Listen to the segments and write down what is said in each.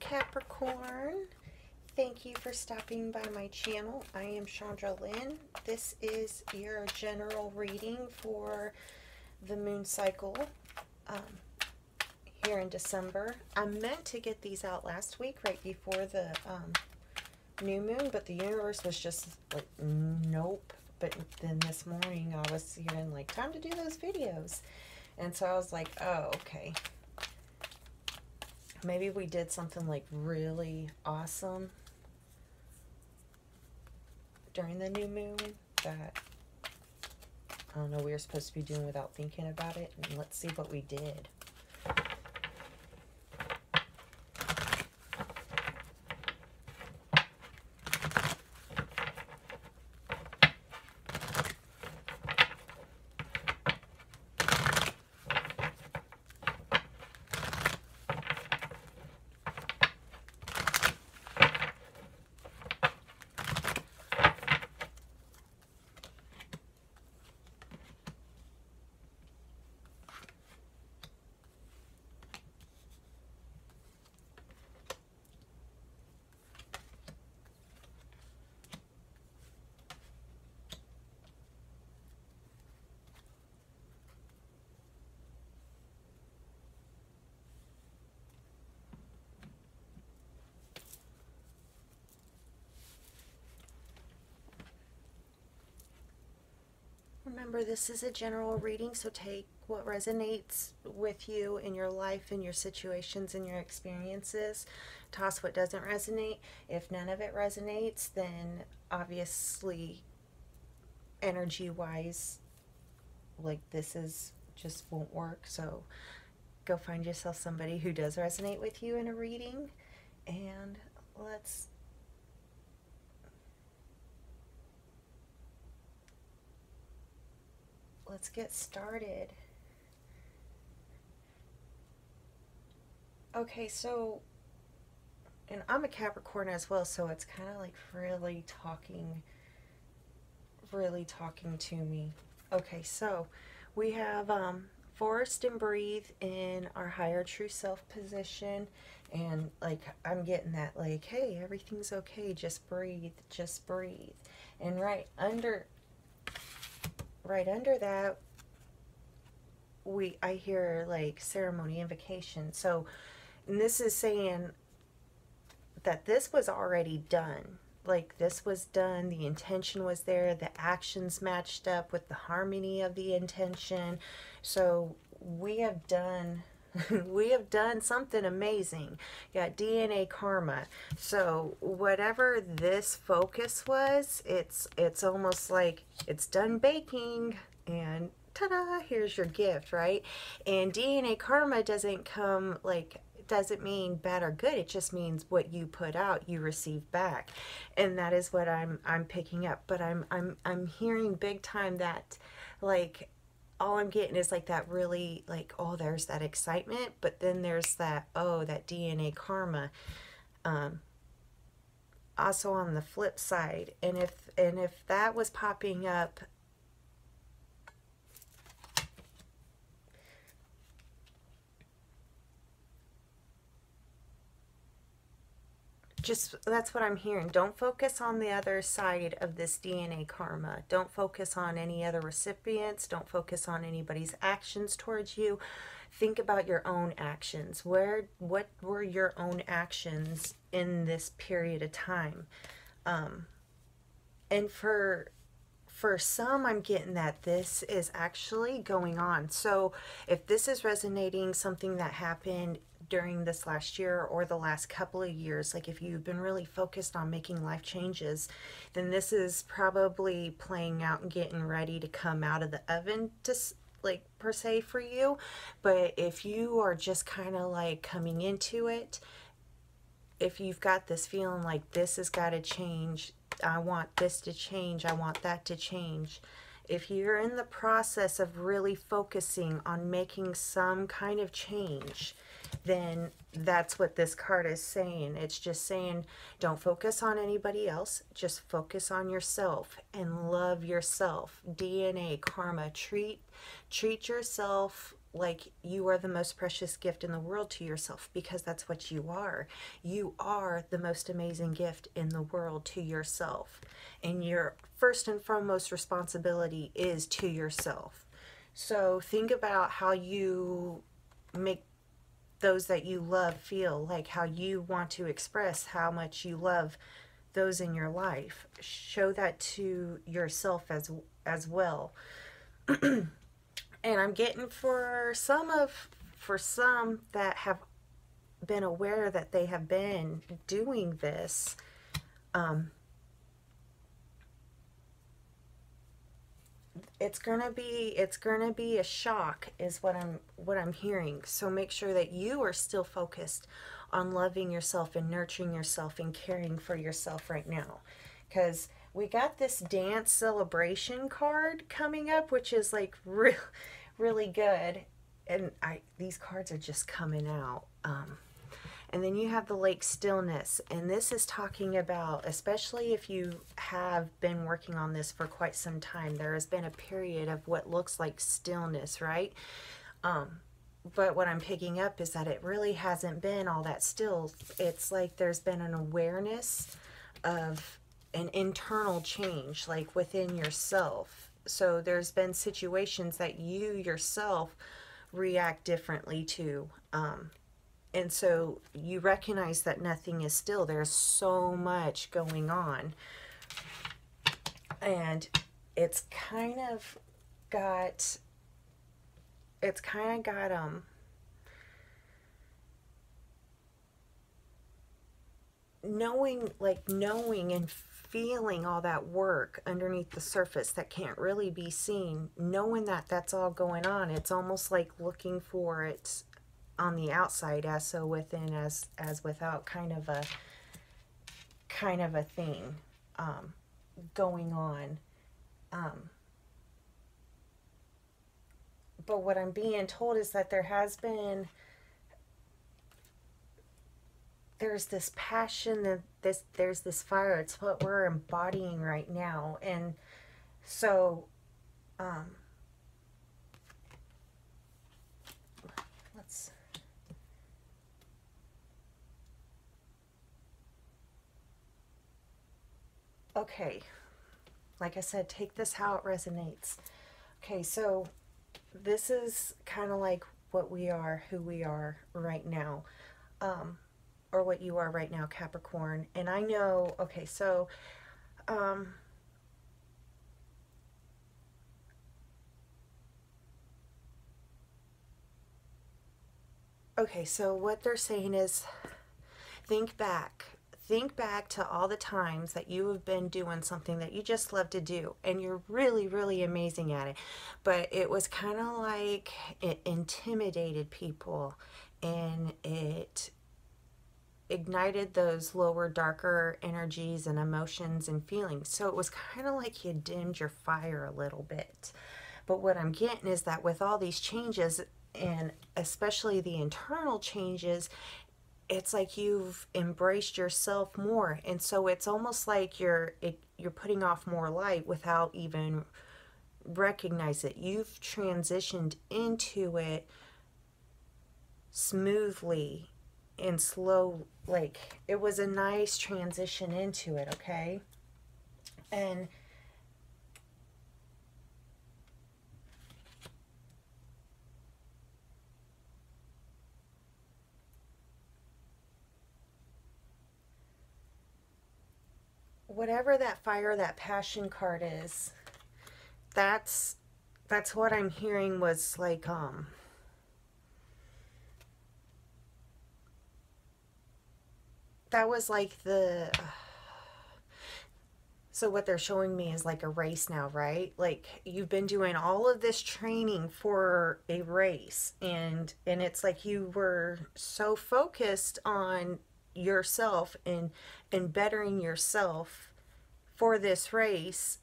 Capricorn. Thank you for stopping by my channel. I am Shandra Lynn. This is your general reading for the moon cycle um, here in December. I meant to get these out last week, right before the um, new moon, but the universe was just like, nope. But then this morning I was hearing like, time to do those videos. And so I was like, oh, okay. Maybe we did something like really awesome during the new moon that I don't know we were supposed to be doing without thinking about it. And let's see what we did. Remember, this is a general reading, so take what resonates with you in your life, in your situations, in your experiences. Toss what doesn't resonate. If none of it resonates, then obviously, energy wise, like this is just won't work. So go find yourself somebody who does resonate with you in a reading, and let's let's get started. Okay, so, and I'm a Capricorn as well, so it's kind of like really talking, really talking to me. Okay, so we have um, Forest and Breathe in our higher true self position. And like, I'm getting that, like, hey, everything's okay. Just breathe, just breathe. And right under right under that we I hear like ceremony invocation. So and this is saying that this was already done. Like this was done, the intention was there, the actions matched up with the harmony of the intention. So we have done we have done something amazing. Got DNA karma. So whatever this focus was, it's it's almost like it's done baking and ta-da, here's your gift, right? And DNA karma doesn't come like doesn't mean bad or good. It just means what you put out, you receive back. And that is what I'm I'm picking up. But I'm I'm I'm hearing big time that like all I'm getting is like that really like oh there's that excitement but then there's that oh that DNA karma. Um also on the flip side and if and if that was popping up just that's what I'm hearing. Don't focus on the other side of this DNA karma. Don't focus on any other recipients. Don't focus on anybody's actions towards you. Think about your own actions. Where what were your own actions in this period of time? Um, and for for some, I'm getting that this is actually going on. So if this is resonating, something that happened during this last year or the last couple of years, like if you've been really focused on making life changes, then this is probably playing out and getting ready to come out of the oven to like per se for you. But if you are just kind of like coming into it, if you've got this feeling like this has got to change, I want this to change, I want that to change. If you're in the process of really focusing on making some kind of change, then that's what this card is saying. It's just saying don't focus on anybody else, just focus on yourself and love yourself. DNA, karma, treat treat yourself like you are the most precious gift in the world to yourself because that's what you are. You are the most amazing gift in the world to yourself. And your first and foremost responsibility is to yourself. So think about how you make those that you love feel, like how you want to express how much you love those in your life. Show that to yourself as as well. and I'm getting for some of for some that have been aware that they have been doing this um, it's gonna be it's gonna be a shock is what i'm what i'm hearing. So make sure that you are still focused on loving yourself and nurturing yourself and caring for yourself right now. Because we got this dance celebration card coming up which is like real really good. And i these cards are just coming out um and then you have the lake stillness. And this is talking about, especially if you have been working on this for quite some time, there has been a period of what looks like stillness, right? Um, but what I'm picking up is that it really hasn't been all that still. It's like there's been an awareness of an internal change, like within yourself. So there's been situations that you yourself react differently to. Um, and so you recognize that nothing is still. There's so much going on. And it's kind of got it's kind of got um knowing like knowing and feeling all that work underneath the surface that can't really be seen knowing that that's all going on it's almost like looking for it on the outside as so within as as without kind of a kind of a thing um, going on. Um, but what I'm being told is that there has been there's this passion that this there's this fire. It's what we're embodying right now. And so um, okay, like I said, take this how it resonates. Okay, so this is kind of like what we are, who we are right now, um, or what you are right now, Capricorn. And I know, okay, so, um, okay, so what they're saying is think back think back to all the times that you have been doing something that you just love to do and you're really really amazing at it. But it was kind of like it intimidated people and it ignited those lower darker energies and emotions and feelings. So it was kind of like you dimmed your fire a little bit. But what i'm getting is that with all these changes and especially the internal changes it's like you've embraced yourself more and so it's almost like you're it, you're putting off more light without even recognize it. You've transitioned into it smoothly and slow like it was a nice transition into it okay? And whatever that fire, that passion card is, that's that's what I'm hearing was like um that was like the so what they're showing me is like a race now, right? Like you've been doing all of this training for a race and and it's like you were so focused on yourself and and bettering yourself for this race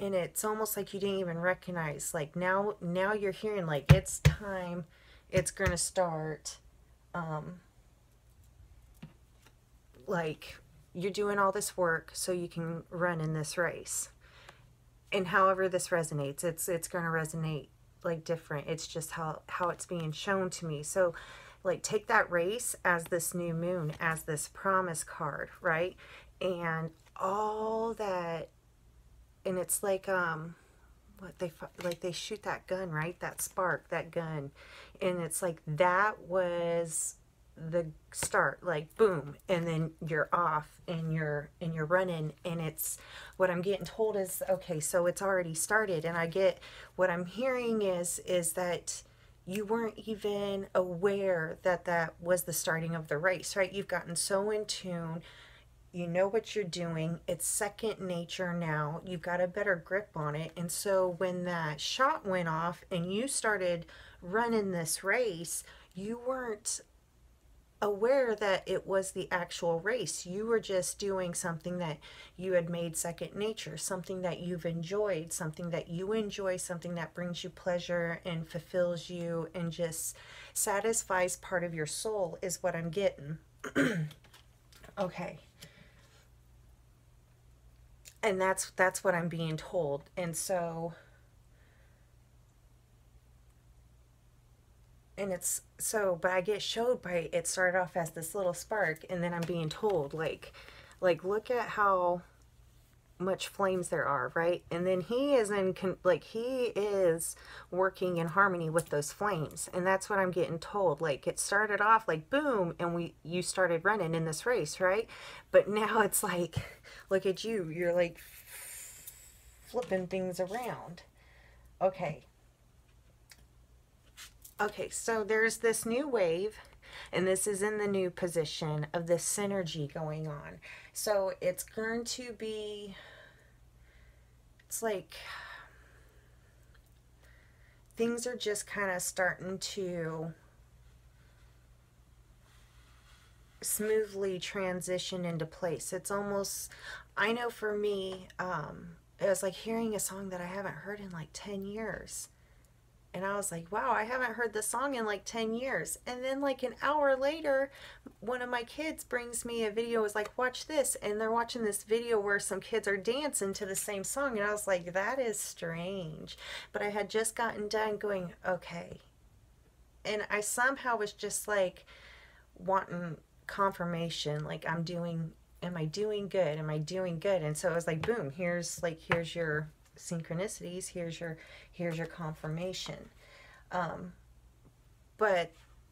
and it's almost like you didn't even recognize like now now you're hearing like it's time it's gonna start um like you're doing all this work so you can run in this race. And however this resonates it's it's gonna resonate like different. It's just how how it's being shown to me. So like take that race as this new moon as this promise card right? And all that and it's like um what they like they shoot that gun right? That spark that gun. And it's like that was the start like boom and then you're off and you're and you're running and it's what i'm getting told is okay so it's already started. And i get what i'm hearing is is that you weren't even aware that that was the starting of the race right? You've gotten so in tune you know what you're doing it's second nature now you've got a better grip on it and so when that shot went off and you started running this race you weren't aware that it was the actual race. You were just doing something that you had made second nature, something that you've enjoyed, something that you enjoy, something that brings you pleasure and fulfills you and just satisfies part of your soul is what I'm getting. okay. And that's that's what I'm being told. And so and it's so but i get showed by it started off as this little spark and then i'm being told like like look at how much flames there are right? And then he is in like he is working in harmony with those flames. And that's what i'm getting told. Like it started off like boom and we you started running in this race right? But now it's like look at you. You're like flipping things around. Okay. Okay, so there's this new wave, and this is in the new position of this synergy going on. So it's going to be, it's like things are just kind of starting to smoothly transition into place. It's almost, I know for me, um, it was like hearing a song that I haven't heard in like 10 years and I was like, wow, I haven't heard this song in like 10 years. And then, like, an hour later, one of my kids brings me a video, is like, watch this. And they're watching this video where some kids are dancing to the same song. And I was like, that is strange. But I had just gotten done going, okay. And I somehow was just like wanting confirmation, like, I'm doing, am I doing good? Am I doing good? And so it was like, boom, here's like, here's your synchronicities here's your here's your confirmation. Um, but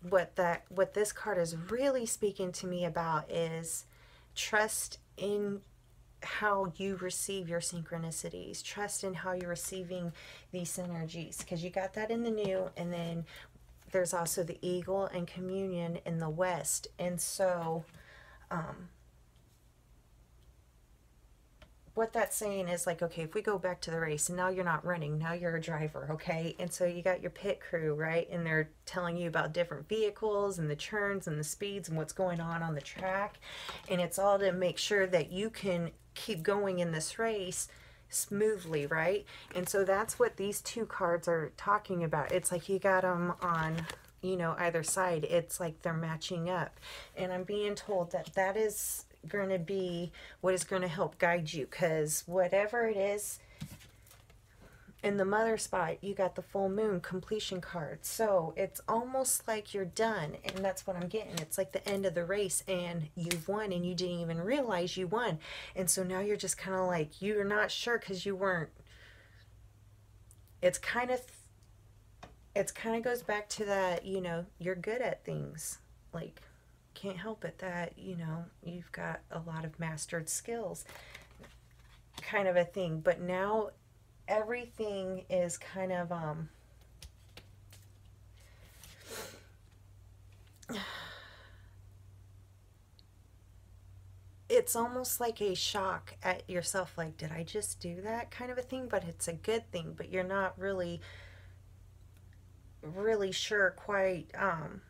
what that what this card is really speaking to me about is trust in how you receive your synchronicities trust in how you're receiving these synergies because you got that in the new and then there's also the eagle and communion in the west. And so um, what that's saying is like, okay, if we go back to the race and now you're not running, now you're a driver, okay? And so you got your pit crew, right? And they're telling you about different vehicles and the churns and the speeds and what's going on on the track. And it's all to make sure that you can keep going in this race smoothly, right? And so that's what these two cards are talking about. It's like you got them on you know either side it's like they're matching up and i'm being told that that is going to be what is going to help guide you because whatever it is in the mother spot you got the full moon completion card. So it's almost like you're done and that's what i'm getting. It's like the end of the race and you've won and you didn't even realize you won. And so now you're just kind of like you're not sure because you weren't. It's kind of it's kind of goes back to that you know you're good at things like can't help it that, you know, you've got a lot of mastered skills kind of a thing. But now everything is kind of um it's almost like a shock at yourself like did i just do that kind of a thing but it's a good thing but you're not really really sure quite um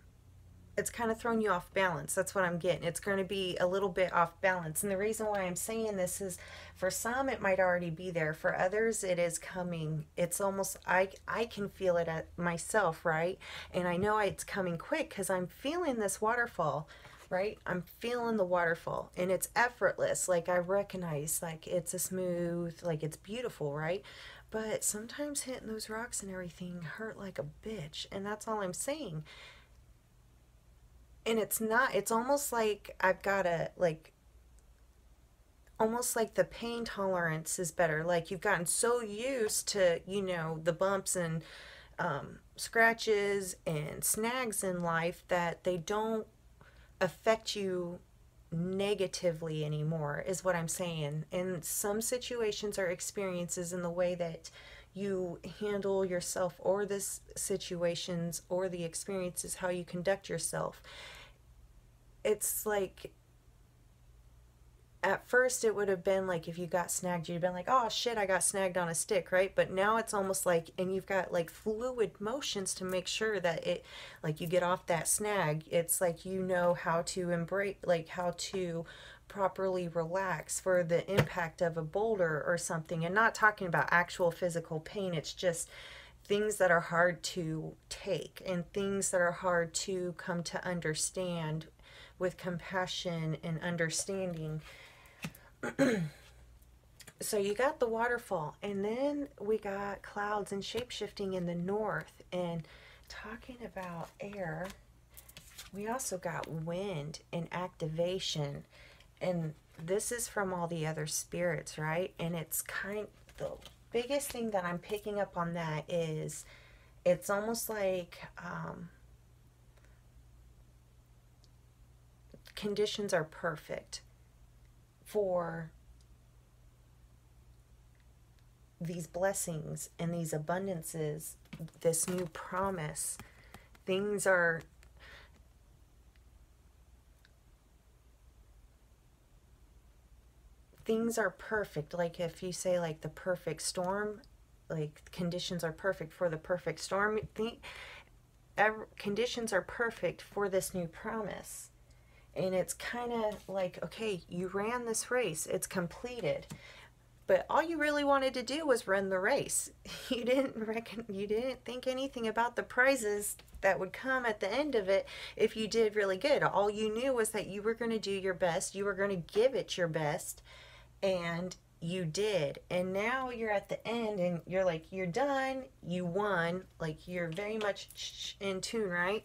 it's kind of thrown you off balance. That's what I'm getting. It's going to be a little bit off balance. And the reason why I'm saying this is for some it might already be there. For others it is coming. It's almost I I can feel it at myself, right? And I know it's coming quick cuz I'm feeling this waterfall, right? I'm feeling the waterfall and it's effortless. Like I recognize like it's a smooth, like it's beautiful, right? but sometimes hitting those rocks and everything hurt like a bitch and that's all i'm saying and it's not it's almost like i've got a like almost like the pain tolerance is better. Like you've gotten so used to you know the bumps and um, scratches and snags in life that they don't affect you negatively anymore is what i'm saying. And some situations or experiences in the way that you handle yourself or this situations or the experiences how you conduct yourself it's like at first it would have been like if you got snagged you'd have been like oh shit i got snagged on a stick right? But now it's almost like and you've got like fluid motions to make sure that it like you get off that snag. It's like you know how to embrace like how to properly relax for the impact of a boulder or something. And not talking about actual physical pain it's just things that are hard to take and things that are hard to come to understand with compassion and understanding. So you got the waterfall and then we got clouds and shapeshifting in the north. And talking about air we also got wind and activation. And this is from all the other spirits right? And it's kind the biggest thing that i'm picking up on that is it's almost like um, conditions are perfect for these blessings and these abundances, this new promise. Things are things are perfect. Like if you say like the perfect storm, like conditions are perfect for the perfect storm. The, conditions are perfect for this new promise and it's kind of like okay you ran this race it's completed. But all you really wanted to do was run the race. You didn't reckon you didn't think anything about the prizes that would come at the end of it if you did really good. All you knew was that you were going to do your best you were going to give it your best and you did. And now you're at the end and you're like you're done you won. Like you're very much in tune right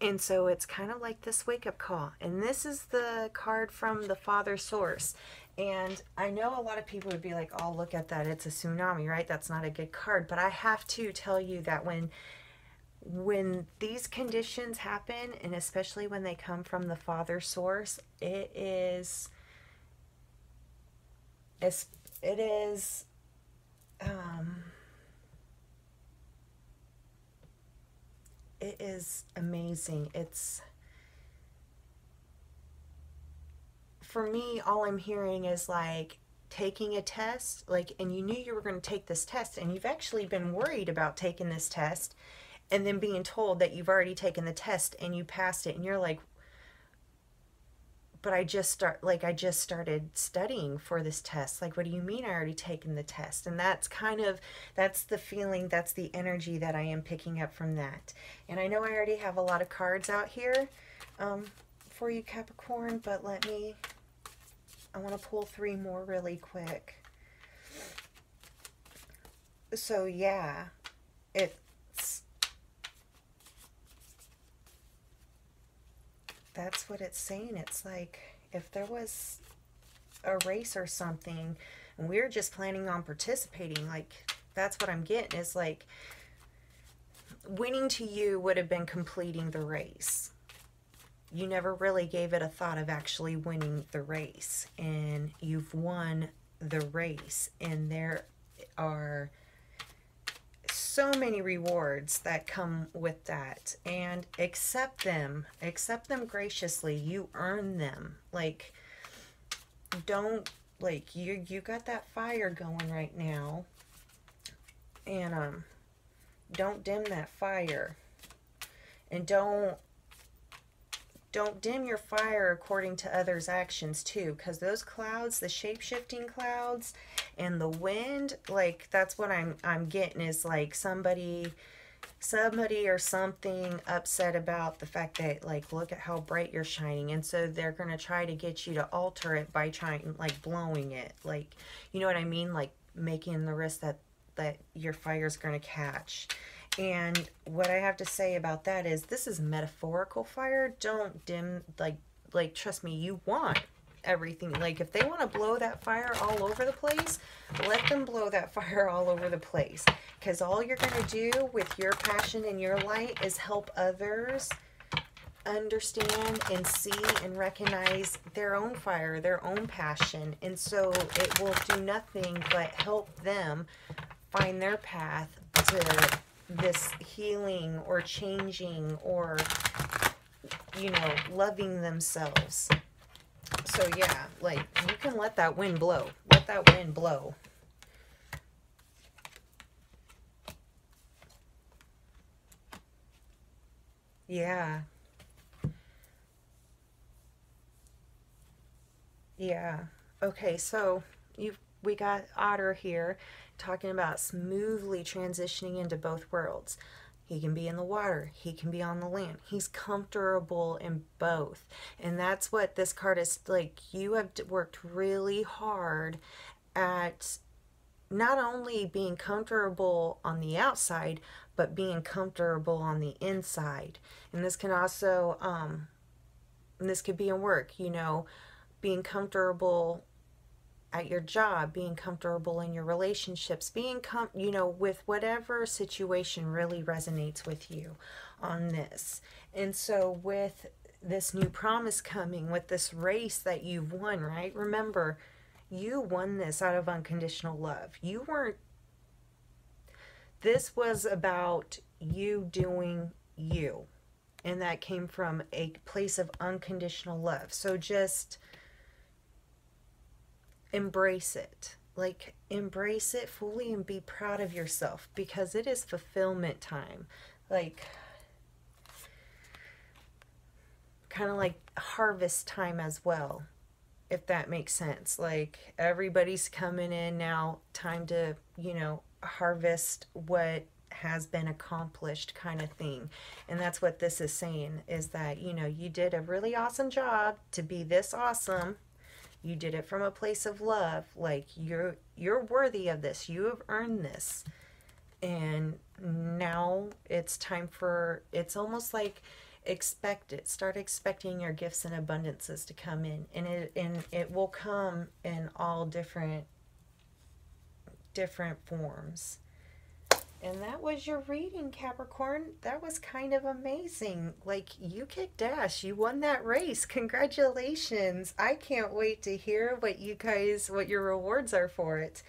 and so it's kind of like this wake up call. And this is the card from the Father Source. And I know a lot of people would be like, oh, look at that. It's a tsunami, right? That's not a good card. But I have to tell you that when when these conditions happen, and especially when they come from the Father Source, it is it is um, it is amazing. It's for me, all I'm hearing is like taking a test, like, and you knew you were going to take this test, and you've actually been worried about taking this test, and then being told that you've already taken the test and you passed it, and you're like, but I just start like I just started studying for this test. Like, what do you mean I already taken the test? And that's kind of that's the feeling, that's the energy that I am picking up from that. And I know I already have a lot of cards out here um, for you, Capricorn, but let me. I want to pull three more really quick. So yeah, it's that's what it's saying. It's like if there was a race or something and we are just planning on participating, like that's what I'm getting is like winning to you would have been completing the race. You never really gave it a thought of actually winning the race, and you've won the race, and there are so many rewards that come with that and accept them accept them graciously. You earn them. Like don't like you you got that fire going right now and um don't dim that fire. And don't don't dim your fire according to others actions too because those clouds the shape-shifting clouds and the wind like that's what i'm i'm getting is like somebody somebody or something upset about the fact that like look at how bright you're shining and so they're going to try to get you to alter it by trying like blowing it like you know what i mean like making the risk that that your fire is going to catch. And what I have to say about that is this is metaphorical fire. Don't dim like like trust me, you want everything. Like if they want to blow that fire all over the place, let them blow that fire all over the place. Because all you're going to do with your passion and your light is help others understand and see and recognize their own fire, their own passion. And so it will do nothing but help them find their path to this healing or changing or you know loving themselves so yeah like you can let that wind blow. Let that wind blow. Yeah. Yeah. Okay so you've we got otter here talking about smoothly transitioning into both worlds. He can be in the water, he can be on the land. He's comfortable in both. And that's what this card is like. You have worked really hard at not only being comfortable on the outside, but being comfortable on the inside. And this can also, um, this could be in work, you know, being comfortable at your job, being comfortable in your relationships, being com- you know with whatever situation really resonates with you on this. And so with this new promise coming, with this race that you've won, right? Remember, you won this out of unconditional love. You weren't this was about you doing you. And that came from a place of unconditional love. So just embrace it. Like, embrace it fully and be proud of yourself because it is fulfillment time. Like, kind of like harvest time as well, if that makes sense. Like, everybody's coming in now, time to, you know, harvest what has been accomplished kind of thing and that's what this is saying is that you know you did a really awesome job to be this awesome you did it from a place of love like you're you're worthy of this you have earned this. And now it's time for it's almost like expect it start expecting your gifts and abundances to come in. And it and it will come in all different different forms and that was your reading, Capricorn. That was kind of amazing. Like, you kicked ass. You won that race. Congratulations. I can't wait to hear what you guys, what your rewards are for it.